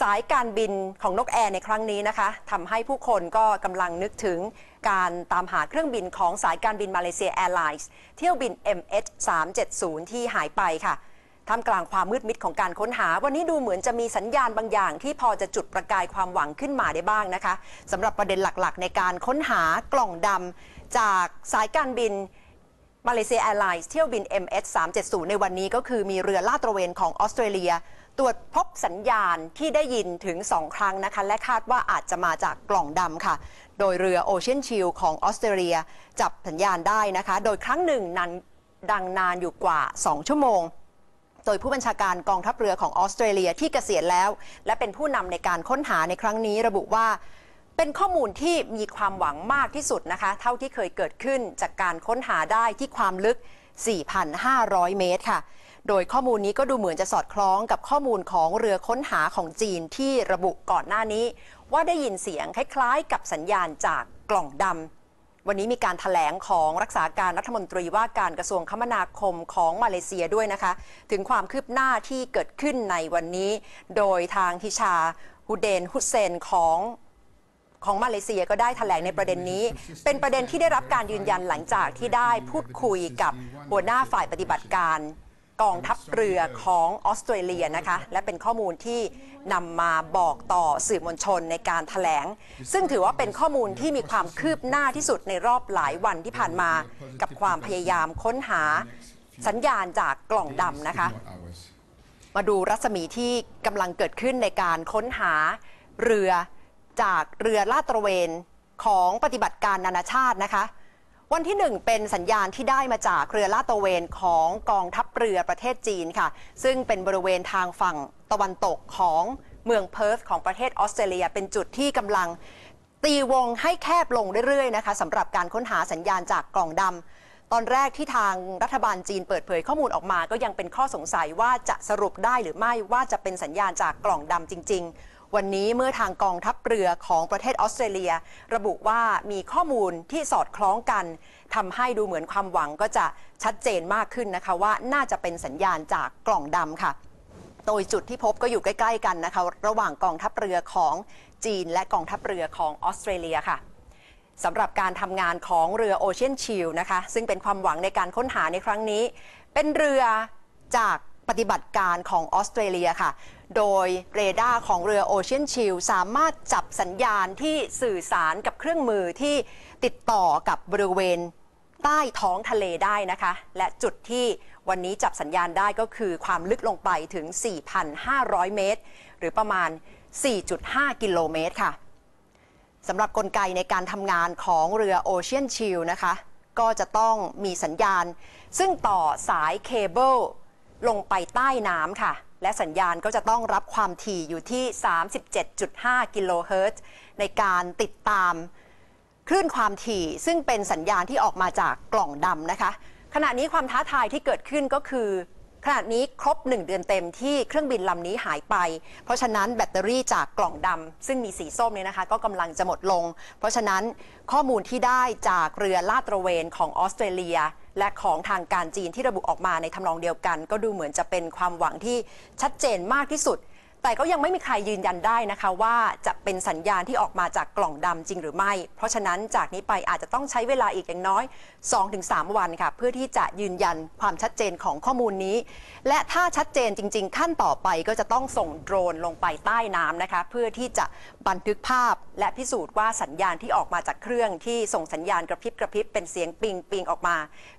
สายการบินของนกแอร์ในครั้งนี้นะคะทำให้ผู้คนก็กำลังนึกถึงการตามหาเครื่องบินของสายการบินมาเลเซียแอร์ไลน์เที่ยวบิน MH370 ที่หายไปค่ะท่ามกลางความมืดมิดของการค้นหา วันนี้ดูเหมือนจะมีสัญญาณบางอย่าง ที่พอจะจุดประกายความหวังขึ้นมาได้บ้างนะคะสำหรับประเด็นหลักๆ ในการค้นหากล่องดำจากสายการบิน มาเลเซียแอร์ไลน์เที่ยวบิน MH370 ในวันนี้ก็คือมีเรือลาดตระเวนของออสเตรเลีย ตรวจพบสัญญาณที่ได้ยินถึง 2 ครั้งนะคะ และคาดว่าอาจจะมาจากกล่องดำค่ะ โดยเรือ Ocean Shield ของออสเตรเลีย จับสัญญาณได้นะคะ โดยครั้งหนึ่งนั้นดังนานอยู่กว่า 2 ชั่วโมง โดยผู้บัญชาการกองทัพเรือของออสเตรเลียที่เกษียณแล้ว และเป็นผู้นำในการค้นหาในครั้งนี้ระบุว่า เป็นข้อมูลที่มีความหวังมากที่สุดนะคะ เท่าที่เคยเกิดขึ้นจากการค้นหาได้ที่ความลึก 4,500 เมตรค่ะ โดยข้อมูลนี้ก็ดูเหมือนจะสอดคล้องกับข้อมูลของเรือค้นหาของจีนที่ระบุก่อนหน้านี้ ว่าได้ยินเสียงคล้ายๆ กับสัญญาณจากกล่องดำวันนี้มีการถแถลงของรักษาการรัฐมนตรีว่าการกระทรวงคมนาคมของมาเลเซียด้วยนะคะ ถึงความคืบหน้าที่เกิดขึ้นในวันนี้ โดยทางทิชาฮุเดนฮุเซนของ ของมาเลเซียก็ได้ถแถลงในประเด็นนี้ เป็นประเด็นที่ได้รับการยืนยันหลังจากที่ได้พูดคุยกับหัวหน้าฝ่ายปฏิบัติการกองทัพเรือของออสเตรเลียนะคะ และเป็นข้อมูลที่นำมาบอกต่อสื่อมวลชนในการถแถลง ซึ่งถือว่าเป็นข้อมูลที่มีความคืบหน้าที่สุดในรอบหลายวันที่ผ่านมา กับความพยายามค้นหาสัญญาณจากกล่องดำนะคะ มาดูรัศมีที่กำลังเกิดขึ้นในการค้นหาเรือ จากเรือลาดตระเวนของปฏิบัติการนานาชาตินะคะ วันที่หนึ่งเป็นสัญญาณที่ได้มาจากเรือลาดตระเวนของกองทัพเรือประเทศจีนค่ะ ซึ่งเป็นบริเวณทางฝั่งตะวันตกของเมืองเพิร์ธของประเทศออสเตรเลีย เป็นจุดที่กำลังตีวงให้แคบลงเรื่อยๆนะคะสำหรับการค้นหาสัญญาณจากกล่องดำตอนแรกที่ทางรัฐบาลจีนเปิดเผยข้อมูลออกมา ก็ยังเป็นข้อสงสัยว่าจะสรุปได้หรือไม่ว่าจะเป็นสัญญาณจากกล่องดำจริงๆ วันนี้เมื่อทางกองทัพเรือของประเทศออสเตรเลีย ระบุว่ามีข้อมูลที่สอดคล้องกันทำให้ดูเหมือนความหวังก็จะชัดเจนมากขึ้นนะคะว่าน่าจะเป็นสัญญาณจากกล่องดำค่ะ โดยจุดที่พบก็อยู่ใกล้ ๆ กันนะคะ ระหว่างกองทัพเรือของจีน และกองทัพเรือของออสเตรเลียค่ะสำหรับการทำงานของเรือ Ocean Shield นะคะ ซึ่งเป็นความหวังในการค้นหาในครั้งนี้ เป็นเรือจากปฏิบัติการของออสเตรเลียค่ะ โดยเรดาร์ของเรือ Ocean Shield สามารถจับสัญญาณที่สื่อสารกับเครื่องมือที่ติดต่อกับบริเวณใต้ท้องทะเลได้นะคะ และจุดที่วันนี้จับสัญญาณได้ก็คือความลึกลงไปถึง 4,500 เมตร หรือประมาณ 4.5 กิโลเมตรค่ะสำหรับกลไกในการทำงานของเรือ Ocean Shield นะคะ ก็จะต้องมีสัญญาณ ซึ่งต่อสายเคเบิลลงไปใต้น้ำค่ะ และสัญญาณก็จะต้องรับความถี่อยู่ที่ 37.5 กิโลเฮิรตซ์ในการติดตามคลื่นความถี่ ซึ่งเป็นสัญญาณที่ออกมาจากกล่องดำนะคะ ขณะนี้ความท้าทายที่เกิดขึ้นก็คือ ขณะนี้ครบ 1 เดือนเต็มที่เครื่องบินลำนี้หายไป เพราะฉะนั้นแบตเตอรี่จากกล่องดำซึ่งมีสีส้มเนี่ยนะคะ ก็กำลังจะหมดลง เพราะฉะนั้นข้อมูลที่ได้จากเรือลาดตระเวนของออสเตรเลีย และของทางการจีนที่ระบุออกมาในทำนองเดียวกัน ก็ดูเหมือนจะเป็นความหวังที่ชัดเจนมากที่สุด แต่ก็ยังไม่มีใครยืนยันได้นะคะว่าจะเป็นสัญญาณที่ออกมาจากกล่องดำจริงหรือไม่ เพราะฉะนั้นจากนี้ไปอาจจะต้องใช้เวลาอีกอย่างน้อย 2-3 วันค่ะ เพื่อที่จะยืนยันความชัดเจนของข้อมูลนี้ และถ้าชัดเจนจริง ๆ ขั้นต่อไปก็จะต้องส่งโดรนลงไปใต้น้ำนะคะ เพื่อที่จะบันทึกภาพ และพิสูจน์ว่าสัญญาณที่ออกมาจากเครื่องที่ส่งสัญญาณกระพริบกระพริบเป็นเสียงปิงปิงออกมา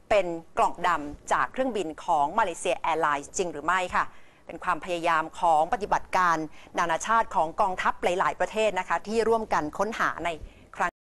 เป็นกล่องดำจากเครื่องบินของมาเลเซียแอร์ไลน์จริงหรือไม่ค่ะ เป็นความพยายามของปฏิบัติการนานาชาติของกองทัพหลาย ๆ ประเทศนะคะที่ร่วมกันค้นหาใน